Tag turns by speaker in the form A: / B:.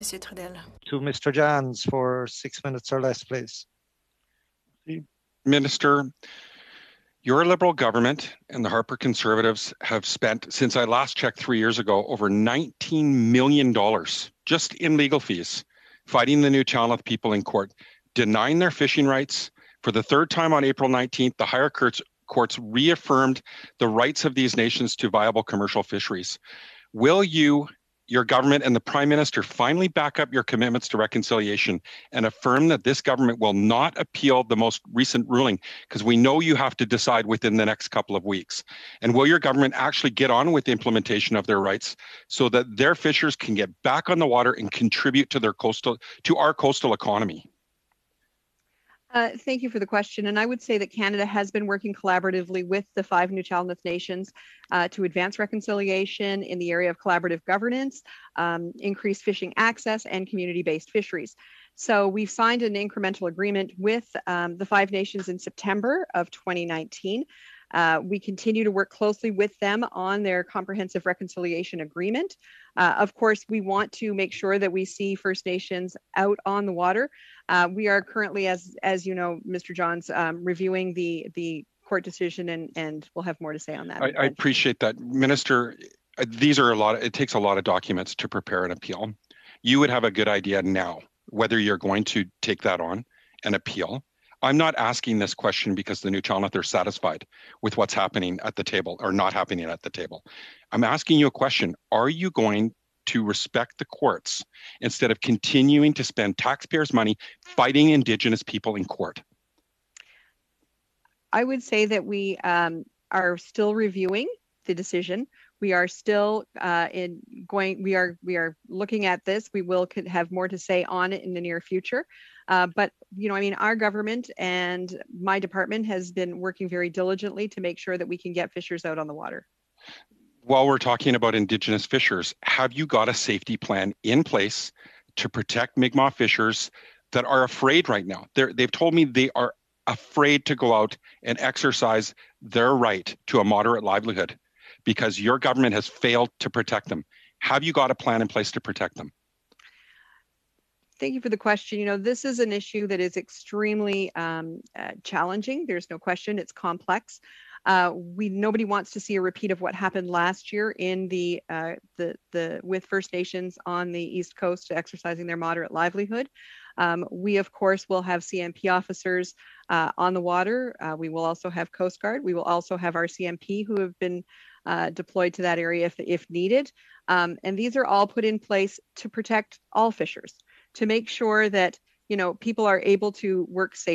A: Monsieur Trudel.
B: To Mr. Johns for six minutes or less, please.
C: Minister, your Liberal government and the Harper Conservatives have spent, since I last checked three years ago, over $19 million just in legal fees fighting the Nuu-chah-nulth people in court, denying their fishing rights. For the third time on April 19th, the higher courts, courts reaffirmed the rights of these nations to viable commercial fisheries. Will you your government and the prime minister finally back up your commitments to reconciliation and affirm that this government will not appeal the most recent ruling because we know you have to decide within the next couple of weeks. And will your government actually get on with the implementation of their rights so that their fishers can get back on the water and contribute to their coastal to our coastal economy
D: uh, thank you for the question. And I would say that Canada has been working collaboratively with the five Nuu-chah-nulth nations uh, to advance reconciliation in the area of collaborative governance, um, fishing access, and community-based fisheries. So we've signed an incremental agreement with um, the five nations in September of 2019. Uh, we continue to work closely with them on their comprehensive reconciliation agreement. Uh, of course, we want to make sure that we see First Nations out on the water. Uh, we are currently, as as you know, Mr. Johns, um, reviewing the the court decision, and and we'll have more to say on that.
C: I, I appreciate that, Minister. Uh, these are a lot. Of, it takes a lot of documents to prepare an appeal. You would have a good idea now whether you're going to take that on and appeal I'm not asking this question because the Nuu-chah-nulth are satisfied with what's happening at the table or not happening at the table. I'm asking you a question. Are you going to respect the courts instead of continuing to spend taxpayers' money fighting Indigenous people in court?
D: I would say that we um, are still reviewing the decision. We are still uh, in going. We are we are looking at this. We will have more to say on it in the near future. Uh, but you know, I mean, our government and my department has been working very diligently to make sure that we can get fishers out on the water.
C: While we're talking about Indigenous fishers, have you got a safety plan in place to protect Mi'kmaq fishers that are afraid right now? They're, they've told me they are afraid to go out and exercise their right to a moderate livelihood because your government has failed to protect them. Have you got a plan in place to protect them?
D: Thank you for the question. You know, this is an issue that is extremely um, uh, challenging. There's no question. It's complex. Uh, we nobody wants to see a repeat of what happened last year in the uh, the the with First Nations on the East Coast exercising their moderate livelihood. Um, we of course will have CMP officers uh, on the water. Uh, we will also have Coast Guard. We will also have our CMP who have been uh, deployed to that area if if needed. Um, and these are all put in place to protect all fishers to make sure that you know people are able to work safely